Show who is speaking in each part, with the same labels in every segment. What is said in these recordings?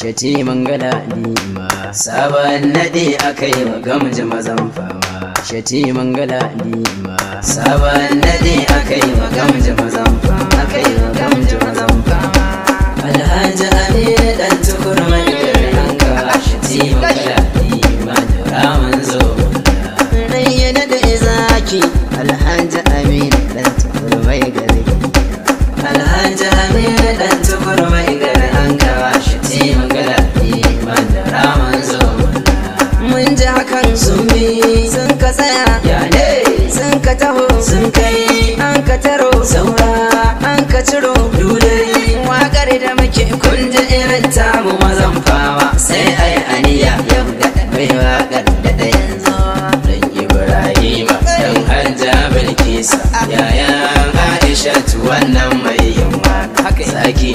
Speaker 1: shati mangala nima sabon nadi akai wa gamji mazan shati mangala nima sabon nadi akai wa gamji mazan akai wa gamji mazan alhaji amina sun ka tsaya. Ya ne? Sun ka taho. Sun kai? An ka taro. Saura an ka ciro. Dole? Wakar da muke kun ji irin tamu mazan fama sai ai aniya yau da mai waƙar da da yanzu. Dan ibrahima dan hanja bilkisa yayan aisha wannan mai yamma saki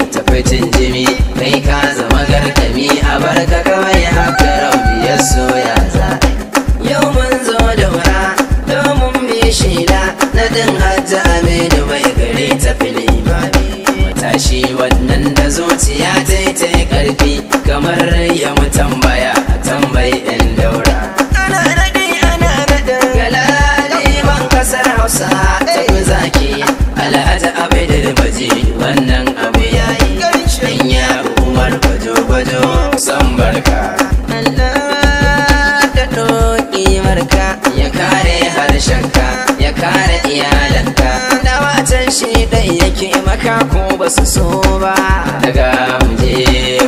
Speaker 1: ko ba su so ba. Daga muje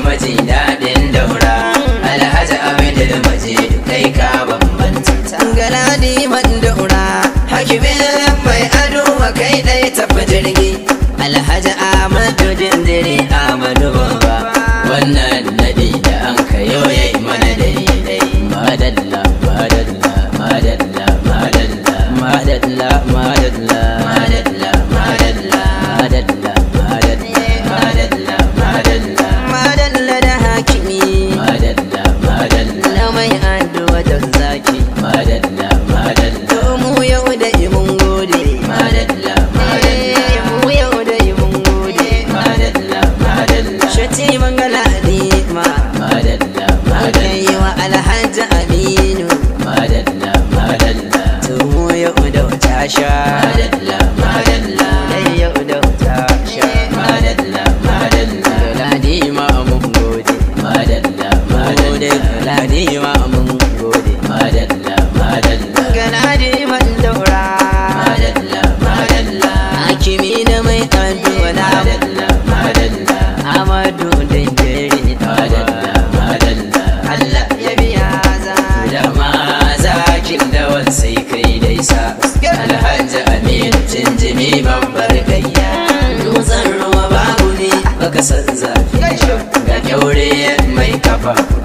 Speaker 1: maji daɗin daura. Alhaji abidul maji kai ka bambanta. Galadi man daura hakimin mai ado kai ɗai tafi jirgi. Alhaji sha.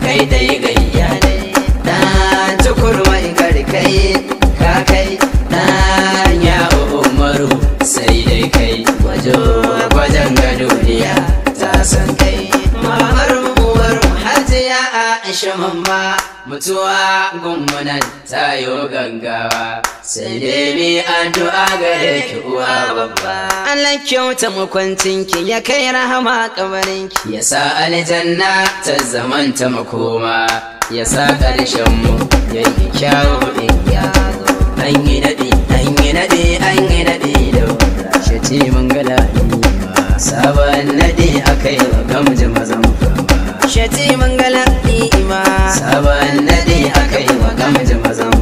Speaker 1: kai dai ga iyalai da tukur mai karkai. Mutuwa gummunan tayo gangawa sai dai mi addu'a gare ki uwa babba. Allah kyauta makwancinki ya kai rahama kabarinki ya sa aljanna ta zamanta makoma. Ya sa ƙarshen mu yayi kyawu in ya an yi daɗi an yi daɗi an yi daɗi da shati mangala nima sabon naɗi akai gamji mazan fama shati mangala ima saban nadi aka wa gamji mazan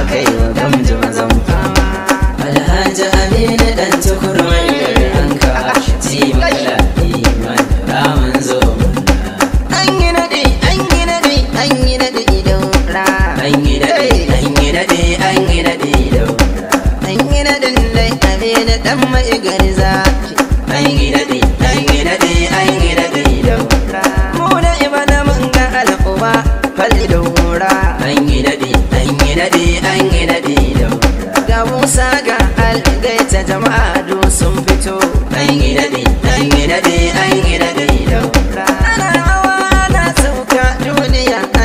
Speaker 1: akai wa gamji mazan alhaji aminu dan tukuru mai ranka shati mangala ima zo an yi nadi an yi nadi an yi nadi idan ra. An yi nadi an yi nadi an yi nadi idan ra. An yi dan mai fali daura. An yi naɗi an yi naɗi an yi naɗi daura. Ga musa ga algaita jama'a du sun fito. An yi naɗi an yi naɗi an yi naɗi daura. Ana hawa ana sauka duniya a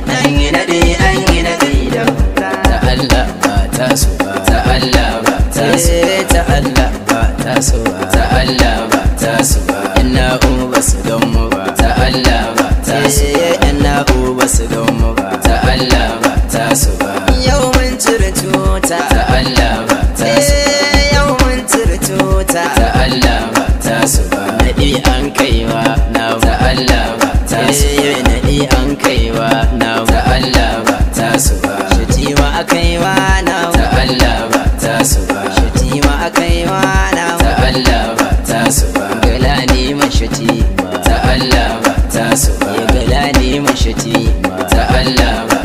Speaker 1: yau mun cire eh,
Speaker 2: ta Allah ba ta su
Speaker 1: ba. yau mun cire
Speaker 2: ta Allah ba ta eh, su ba.
Speaker 1: An kaiwa na
Speaker 2: ta Allah ba ta su
Speaker 1: ba. an kaiwa na
Speaker 2: ta Allah ba ta su ba.
Speaker 1: Na
Speaker 2: ta Allah ba ta su ba.
Speaker 1: Na
Speaker 2: ta Allah ba ta su ba.
Speaker 1: Gala ne mashati
Speaker 2: ta Allah ba ta su ba.
Speaker 1: Eh, gala ne
Speaker 2: ta Allah ba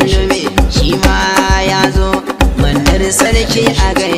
Speaker 1: Shima ya zo mandar sarki a gani.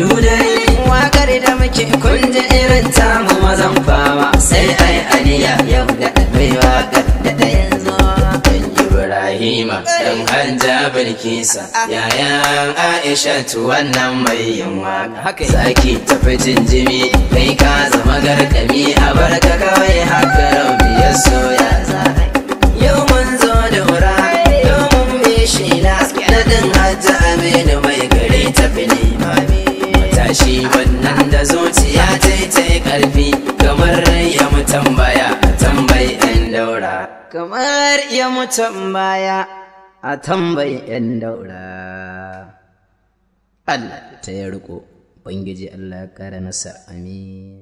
Speaker 2: dudai
Speaker 1: da muke kunje
Speaker 2: mazan fama. Sai ai aniya yau da mai yayan aisha tu wannan mai yin
Speaker 1: waƙa
Speaker 2: saki tafi jinjimi kai ka zama garkami a barka kawai haka rabi ya soya za yau mun zo da wura yau mun bi shi na nadin hajji aminu mai gari tafi limami. ya
Speaker 1: mutan baya. A tambayin 'yan daura. Allah ta ya riko Ubangiji Allah ya kara nasa amin.